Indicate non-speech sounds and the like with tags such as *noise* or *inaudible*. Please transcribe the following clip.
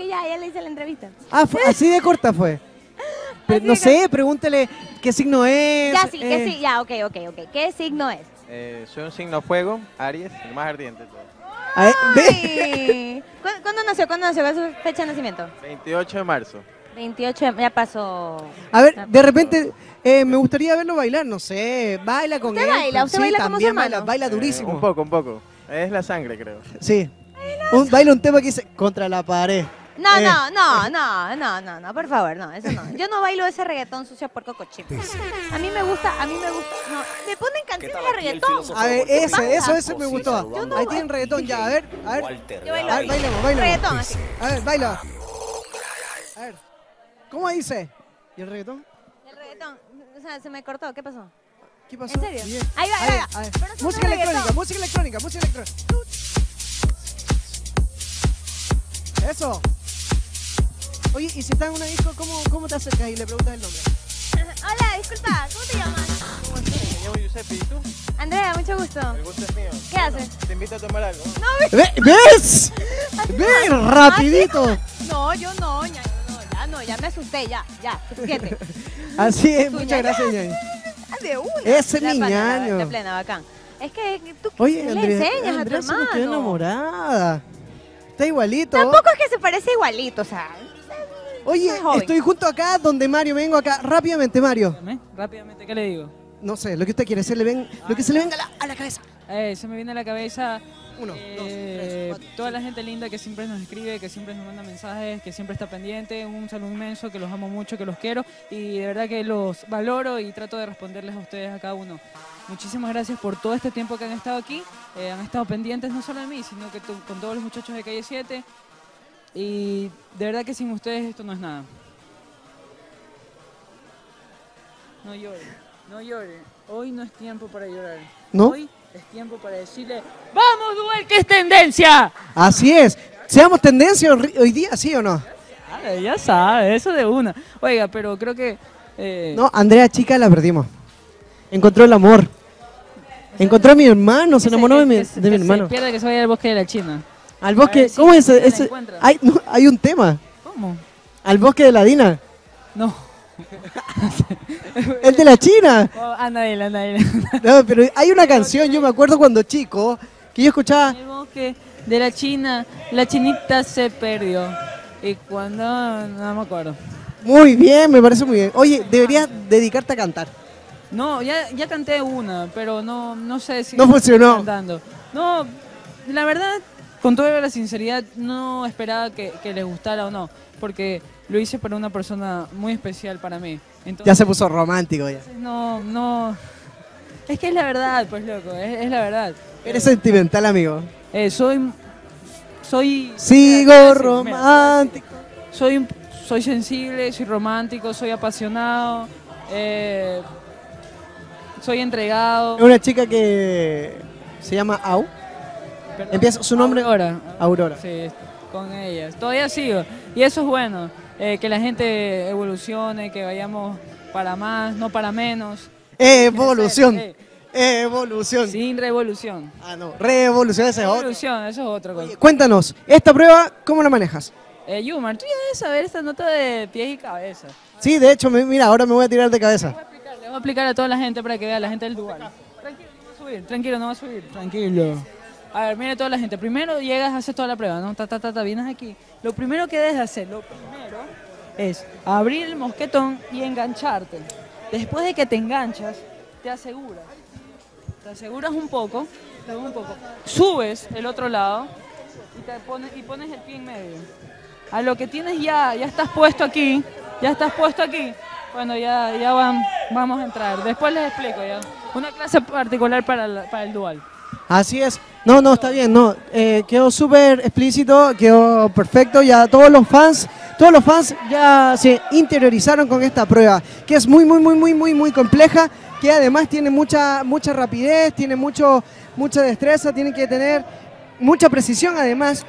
que ya, ya le hice la entrevista. Ah, fue- así de corta fue. *laughs* No sé, pregúntele qué signo es. Ya, sí, que eh, sí, ya, ok, ok, ok. ¿Qué signo es? Eh, soy un signo fuego, Aries, el más ardiente de todos. a ver, ve. Ay. *laughs* ¿Cu- ¿Cuándo nació? ¿Cuándo nació? ¿Cuál es su fecha de nacimiento? 28 de marzo. 28, de- ya pasó. A ver, de repente eh, me gustaría verlo bailar, no sé, baila con ¿Usted él. baila? ¿Usted sí, baila como su también hermano? baila, baila Eh, durísimo. un poco, un poco. Es la sangre, creo. Sí. Un, baila un tema que dice contra la pared. No, Eh. no, no, no, no, no, no, por favor, no, eso no. Yo no bailo ese reggaetón sucio puerco cochino. A mí me gusta, a mí me gusta, no, me ponen canciones de reggaetón. A ver, ese, eso, ese me gustó. No Ahí tienen reggaetón ya, a ver, a ver. Yo bailo A ver, bailemos, bailemos. Reggaetón, así. A ver, baila. A ver. ¿Cómo dice? ¿Y el reggaetón? El reggaetón, o sea, se me cortó, ¿qué pasó? ¿Qué pasó? ¿En serio? Bien. Ahí va, ahí va. no Música electrónica, música electrónica, música electrónica. Eso. Oye, y si estás en una disco, ¿cómo, cómo te acercas y le preguntas el nombre? *laughs* Hola, disculpa, ¿cómo te llamas? ¿Cómo estás? Me llamo Giuseppe, ¿y tú? Andrea, mucho gusto. El gusto es mío. ¿Qué haces? Te invito a tomar algo. Ve- ¿Ves? *laughs* ¿Ves? Rapidito. No, yo no, ya, no, ya no, ya me asusté, ya, ya, suficiente. *laughs* Así es, muchas ñaña. gracias, ñaño. De una. Ese La mi pana, la- ñaño. De plena, bacán. Es que tú Oye, le Andrea, enseñas Andrea a tu se nos quedó hermano. enamorada. Está igualito. Tampoco es que se parece igualito, o sea. Oye, estoy junto acá donde Mario, vengo acá. Rápidamente, Mario. Rápidamente, ¿qué le digo? No sé, lo que usted quiere, se le ven, lo que se le venga a la, a la cabeza. Eh, se me viene a la cabeza Uno, eh, dos, tres, cuatro. toda la gente linda que siempre nos escribe, que siempre nos manda mensajes, que siempre está pendiente. Un saludo inmenso, que los amo mucho, que los quiero y de verdad que los valoro y trato de responderles a ustedes a cada uno. Muchísimas gracias por todo este tiempo que han estado aquí. Eh, han estado pendientes no solo de mí, sino que to- con todos los muchachos de Calle 7. Y de verdad que sin ustedes esto no es nada. No llore, no llore. Hoy no es tiempo para llorar. ¿No? Hoy es tiempo para decirle, ¡Vamos, Duel, que es tendencia! Así es. Seamos tendencia hoy día, ¿sí o no? Ah, ya sabe, eso de una. Oiga, pero creo que... eh, No, Andrea Chica la perdimos. Encontró el amor. Encontró a mi hermano, se enamoró de mi, de mi hermano. Se pierde que se vaya al bosque de la China. Al bosque, ver ¿cómo es ese? encuentra. Hay, no, hay un tema. ¿Cómo? Al bosque de la Dina. No. *laughs* El de la China. Oh, anda él, anda él. *laughs* No, pero hay una canción, yo me acuerdo cuando chico, que yo escuchaba. El bosque de la China, la chinita se perdió. Y cuando... No me acuerdo. Muy bien, me parece muy bien. Oye, deberías dedicarte a cantar. No, ya, ya canté una, pero no, no sé si... No funcionó. Cantando. No, la verdad, con toda la sinceridad, no esperaba que, que les gustara o no, porque lo hice para una persona muy especial para mí. Entonces, Ya se puso romántico ya. No, no... Es que es la verdad, pues loco, es, es la verdad. Eres sentimental, amigo. Eh, soy... Soy... Sigo Mira, romántico. soy, soy sensible, soy romántico, soy apasionado, eh, soy entregado. Es una chica que se llama Au. Empieza su nombre. Aurora. Aurora. Sí, con ellas. Todavía sigo. Y eso es bueno, eh, que la gente evolucione, que vayamos para más, no para menos. Evolución. *laughs* Eh, Evolución. Sin revolución. Ah, no. Revolución, esa es otra. Revolución, eso es otra cosa. Oye, Cuéntanos, esta prueba, ¿cómo la manejas? Eh, Yumar, tú ya debes saber esta nota de pies y cabeza. Sí, de hecho, mira, ahora me voy a tirar de cabeza. Le voy a explicar, le voy a explicar a toda la gente para que vea, la gente del dual. Tranquilo, no va a subir, tranquilo, no va a subir, tranquilo. A ver, mire toda la gente. Primero llegas, haces toda la prueba, ¿no? Ta, ta, ta, ta, vienes aquí. Lo primero que debes hacer, lo primero es abrir el mosquetón y engancharte. Después de que te enganchas, te aseguras. Te aseguras un poco, un poco. Subes el otro lado y, te pones, y pones el pie en medio. A lo que tienes ya, ya estás puesto aquí, ya estás puesto aquí. Bueno, ya, ya van, vamos a entrar. Después les explico ya. Una clase particular para, para el dual. Así es. No, no, está bien, no. Eh, quedó súper explícito, quedó perfecto. Ya todos los fans, todos los fans ya se interiorizaron con esta prueba, que es muy, muy, muy, muy, muy, muy compleja, que además tiene mucha, mucha rapidez, tiene mucho, mucha destreza, tiene que tener mucha precisión además.